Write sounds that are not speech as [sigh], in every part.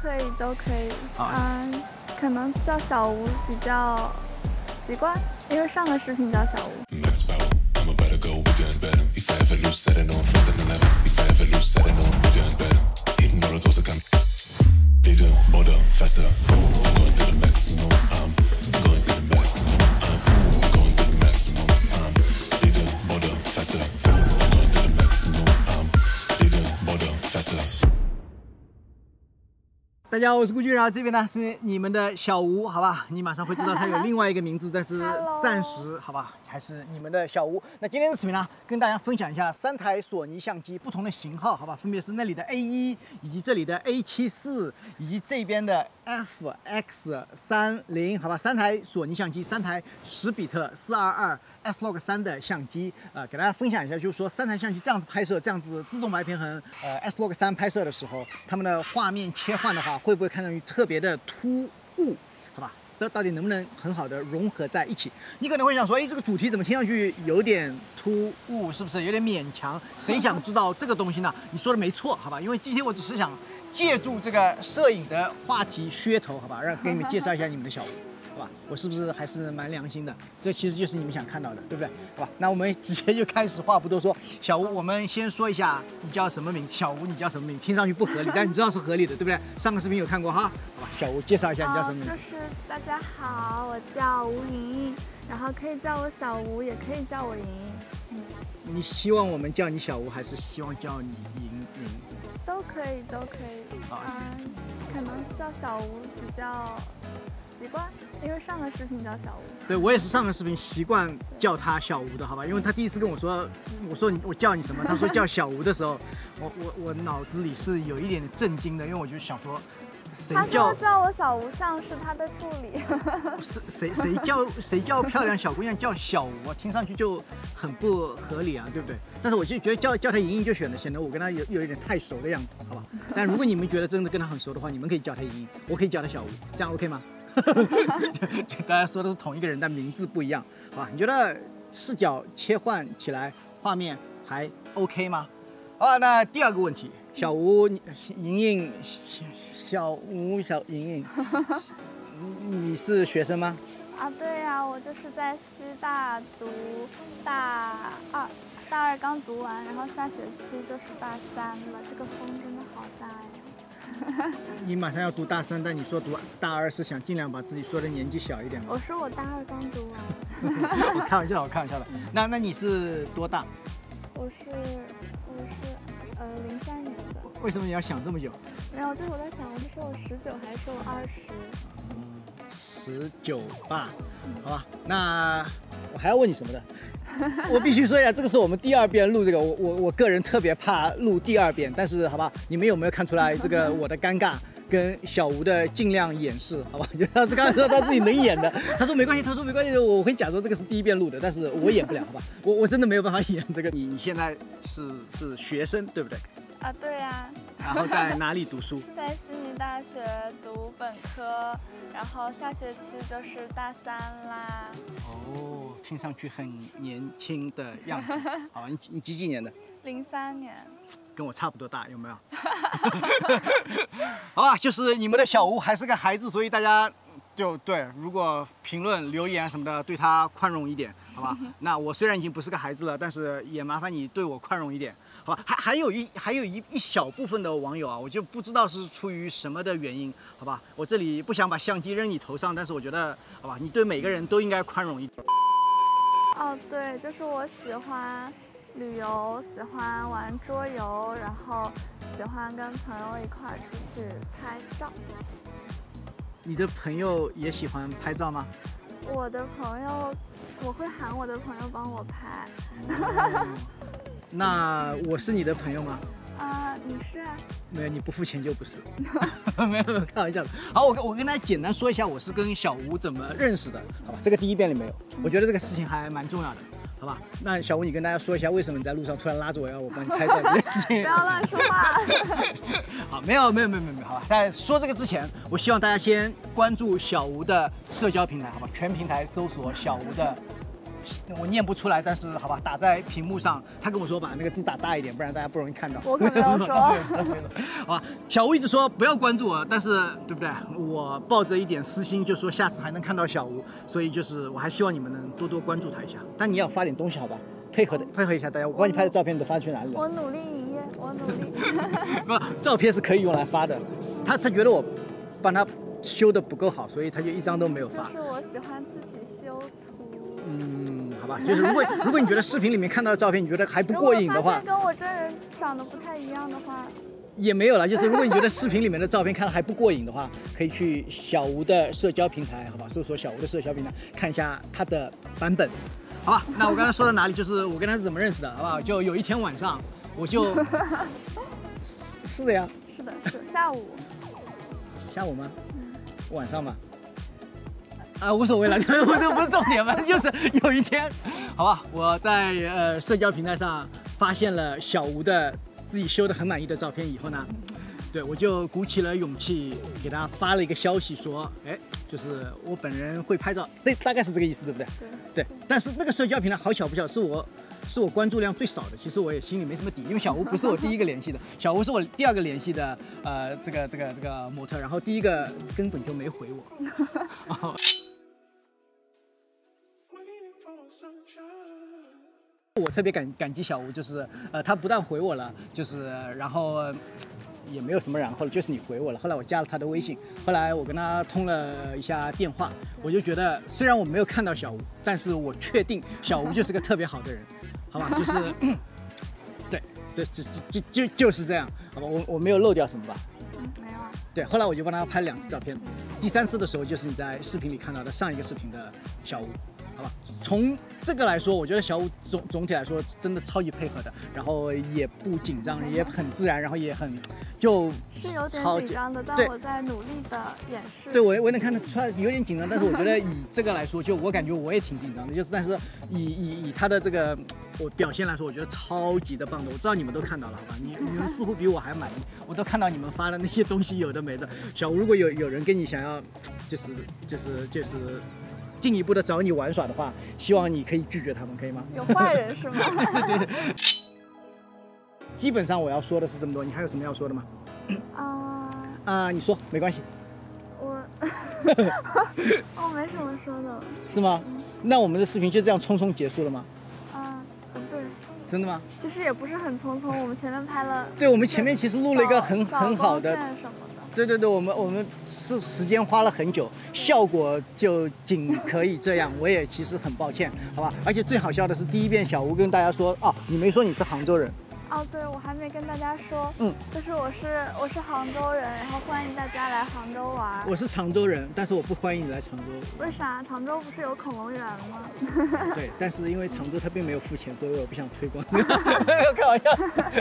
可以，都可以。好嗯，可能叫小吴比较习惯，因为上个视频叫小吴。大家好，我是顾军，然后这边呢是你们的小吴，好吧？你马上会知道他有另外一个名字，但是 [laughs] 暂时好吧，还是你们的小吴。那今天的视频呢，跟大家分享一下三台索尼相机不同的型号，好吧？分别是那里的 A 一，以及这里的 A 七四，以及这边的 FX 三零，好吧？三台索尼相机，三台十比特四二二 S Log 三的相机，呃，给大家分享一下，就是说三台相机这样子拍摄，这样子自动白平衡，呃，S Log 三拍摄的时候，它们的画面切换的话，会不会看上去特别的突兀？好吧，这到底能不能很好的融合在一起？你可能会想说，哎，这个主题怎么听上去有点突兀，是不是有点勉强？谁想知道这个东西呢？你说的没错，好吧？因为今天我只是想借助这个摄影的话题噱头，好吧，让给你们介绍一下你们的小屋。好吧，我是不是还是蛮良心的？这其实就是你们想看到的，对不对？好吧，那我们直接就开始，话不多说。小吴，我们先说一下你叫什么名字？小吴，你叫什么名字？听上去不合理，但你知道是合理的，对不对？上个视频有看过哈？好吧，小吴介绍一下你叫什么名？就是大家好，我叫吴莹莹，然后可以叫我小吴，也可以叫我莹莹，你希望我们叫你小吴，还是希望叫你莹莹？都可以，都可以。啊可能叫小吴比较习惯，因为上个视频叫小吴。对我也是上个视频习惯叫他小吴的，好吧？因为他第一次跟我说，我说你我叫你什么？他说叫小吴的时候，我我我脑子里是有一点震惊的，因为我就想说，谁叫说叫我小吴像是他的助理。[laughs] 谁谁谁叫 [laughs] 谁叫漂亮小姑娘叫小吴啊？听上去就很不合理啊，对不对？但是我就觉得叫叫她莹莹就显得显得我跟她有有一点太熟的样子，好吧？但如果你们觉得真的跟她很熟的话，你们可以叫她莹莹，我可以叫她小吴，这样 OK 吗？[laughs] 大家说的是同一个人，但名字不一样，好吧？你觉得视角切换起来画面还 OK 吗？好，那第二个问题，小吴、你莹莹、小小吴、小莹莹，你是学生吗？啊，对呀、我就是在西大读大二，大二刚读完，然后下学期就是大三了。这个风真的好大呀！你马上要读大三，但你说读大二是想尽量把自己说的年纪小一点吗？我说我大二刚读完，[laughs] 我开玩笑，我开玩笑的。那那你是多大？我是为什么你要想这么久？没有，就是我在想，我是说我十九还是说我二十？十九吧，好吧。那我还要问你什么的？[laughs] 我必须说一下，这个是我们第二遍录这个，我我我个人特别怕录第二遍，但是好吧，你们有没有看出来这个我的尴尬？跟小吴的尽量掩饰，好吧？[laughs] 他是刚才说他自己能演的，他说没关系，他说没关系，我会假装这个是第一遍录的，但是我演不了，好吧？我我真的没有办法演这个。你你现在是是学生对不对？啊，对呀、然后在哪里读书？[laughs] 在悉尼大学读本科，然后下学期就是大三啦。哦，听上去很年轻的样子。[laughs] 好吧，你几你几几年的？零三年，跟我差不多大，有没有？[laughs] 好吧，就是你们的小吴还是个孩子，所以大家就对，如果评论留言什么的，对他宽容一点，好吧？[laughs] 那我虽然已经不是个孩子了，但是也麻烦你对我宽容一点，好吧？还还有一还有一一小部分的网友啊，我就不知道是出于什么的原因，好吧？我这里不想把相机扔你头上，但是我觉得，好吧，你对每个人都应该宽容一点。哦，对，就是我喜欢旅游，喜欢玩桌游，然后喜欢跟朋友一块儿出去拍照。你的朋友也喜欢拍照吗？我的朋友，我会喊我的朋友帮我拍。那我是你的朋友吗？啊，你是啊？没有，你不付钱就不是。没 [laughs] 有没有，开玩笑的。好，我跟我跟大家简单说一下，我是跟小吴怎么认识的，好吧？这个第一遍里没有，我觉得这个事情还蛮重要的，好吧？那小吴，你跟大家说一下，为什么你在路上突然拉着我要我帮你拍照这件事情？[laughs] 不要乱说话。[laughs] 好，没有没有没有没有没有，好吧。在说这个之前，我希望大家先关注小吴的社交平台，好吧？全平台搜索小吴的我念不出来，但是好吧，打在屏幕上。他跟我说把那个字打大一点，不然大家不容易看到。我可没有说 [laughs] 好吧，小吴一直说不要关注我，但是对不对？我抱着一点私心，就说下次还能看到小吴，所以就是我还希望你们能多多关注他一下。但你要发点东西，好吧？配合的配合一下大家，我帮你拍的照片都发去哪里了？我努力营业，我努力。[laughs] 不，照片是可以用来发的。他他觉得我帮他修的不够好，所以他就一张都没有发。就是我喜欢自己修图。嗯，好吧，[laughs] 就是如果如果你觉得视频里面看到的照片你觉得还不过瘾的话跟我真人长得不太一样的话，也没有了。就是如果你觉得视频里面的照片看的还不过瘾的话，可以去小吴的社交平台，好吧，搜索小吴的社交平台看一下他的版本，好吧？那我刚才说到哪里？就是我跟他是怎么认识的，好不好？就有一天晚上，我就 [laughs] 是是的呀，是的，是下午。下午吗？晚上吗？啊，无所谓了，我这个不是重点，反正就是有一天，好吧，我在呃社交平台上发现了小吴的自己修的很满意的照片以后呢，对我就鼓起了勇气给他发了一个消息说，哎，就是我本人会拍照，对，大概是这个意思，对不对？对。对，但是那个社交平台好巧不巧，是我是我关注量最少的。其实我也心里没什么底，因为小吴不是我第一个联系的，小吴是我第二个联系的，呃，这个这个这个模特，然后第一个根本就没回我。[laughs] 我特别感感激小吴，就是呃，他不但回我了，就是然后呃也没有什么然后了，就是你回我了。后来我加了他的微信，后来我跟他通了一下电话，我就觉得虽然我没有看到小吴，但是我确定小吴就是个特别好的人，好吧？[laughs] 就是对对，就就就就就是这样，好吧？我我没有漏掉什么吧？嗯，没有啊。对，后来我就帮他拍了两次照片，第三次的时候就是你在视频里看到的上一个视频的小吴，好吧？从这个来说，我觉得小五总总体来说真的超级配合的，然后也不紧张，也很自然，然后也很就是有点紧张的，但我在努力的掩饰。对我我也能看得出来有点紧张，但是我觉得以这个来说，就我感觉我也挺紧张的，就是但是以以以他的这个我表现来说，我觉得超级的棒的。我知道你们都看到了，好吧？你你们似乎比我还满意，我都看到你们发的那些东西，有的没的。小吴，如果有有人跟你想要，就是就是就是进一步的找你玩耍的话，希望你可以拒绝他们，可以吗？有坏人是吗？对 [laughs] 基本上我要说的是这么多，你还有什么要说的吗？啊，啊、你说没关系，我我 [laughs] 没什么说的。是吗？那我们的视频就这样匆匆结束了吗？啊，呃对，真的吗？其实也不是很匆匆，我们前面拍了。对，我们前面其实录了一个很很好的什么的。对对对，我们我们是时间花了很久，效果就仅可以这样，我也其实很抱歉，好吧？而且最好笑的是，第一遍小吴跟大家说，哦，你没说你是杭州人，哦，对，我还没跟大家说，嗯，就是我是我是杭州人，然后欢迎大家来杭州玩。我是常州人，但是我不欢迎你来常州。为啥？常州不是有恐龙园吗？[laughs] 对，但是因为常州他并没有付钱，所以我不想推广。[laughs] 开玩笑。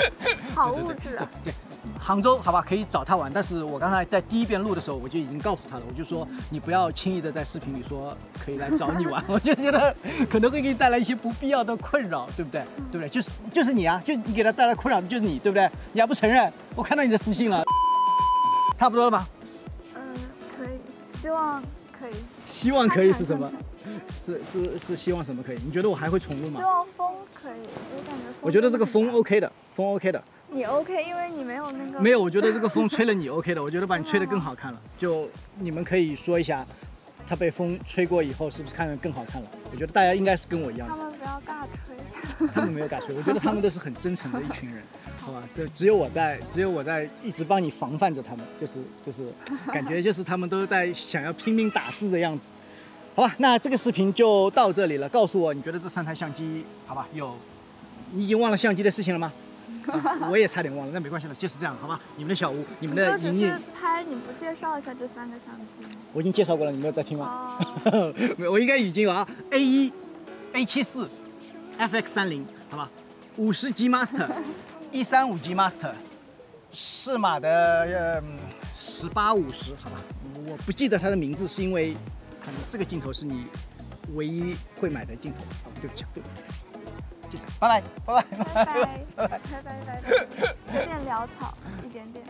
[laughs] 好物质啊！对，杭州好吧，可以找他玩，但是我刚才在第一遍录的时候，我就已经告诉他了，我就说你不要轻易的在视频里说可以来找你玩，我就觉得可能会给你带来一些不必要的困扰，对不对？对不对？就是就是你啊，就你给他带来困扰的就是你，对不对？你还不承认？我看到你的私信了，差不多了吧？嗯，可以，希望可以。希望可以是什么？是是是希望什么可以？你觉得我还会重录吗希？望风可以，我感觉。我觉得这个风 OK 的，风 OK 的。你 OK，因为你没有那个。没有，我觉得这个风 [laughs] 吹了你 OK 的，我觉得把你吹得更好看了。就你们可以说一下，它被风吹过以后是不是看着更好看了？我觉得大家应该是跟我一样的。[laughs] 他们没有打吹，我觉得他们都是很真诚的一群人，[laughs] 好吧？就，只有我在，只有我在一直帮你防范着他们，就是就是 [laughs] 感觉就是他们都在想要拼命打字的样子。好吧，那这个视频就到这里了。告诉我，你觉得这三台相机，好吧？有，你已经忘了相机的事情了吗？啊、我也差点忘了，那没关系了，就是这样，好吧？你们的小屋，你们的就只莹莹是，拍，你不介绍一下这三个相机吗？我已经介绍过了，你没有在听吗？哦，没有我应该已经有啊，A 一、A 七四、FX 三零，好吧，五十级 Master，[laughs] 一三五级 Master，适马的呃十八五十，好吧，我不记得它的名字，是因为可能这个镜头是你唯一会买的镜头，对不起，对不起，就这样，拜拜，拜拜，拜拜，拜拜拜拜，有点潦草，一点点。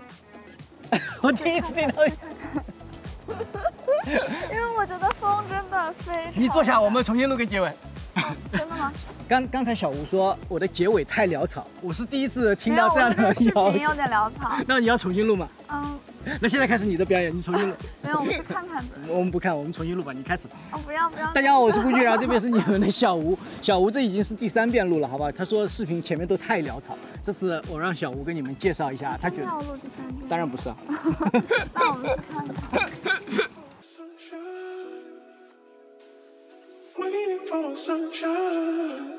我第一次听到，[laughs] 因为我觉得风真的非常。你坐下，我们重新录个结尾。真的吗？刚刚才小吴说我的结尾太潦草，我是第一次听，到这样的有点潦草。[laughs] 那你要重新录吗？嗯，那现在开始你的表演，你重新录。[laughs] 没有，我们去看看。[laughs] 我们不看，我们重新录吧。你开始。哦，不要不要。大家好，我是顾俊然，这边是你们的小吴。小吴这已经是第三遍录了，好吧？他说视频前面都太潦草，这次我让小吴给你们介绍一下，他觉得要录第三遍？当然不是啊。那我们去看看。Sunshine, waiting for sunshine.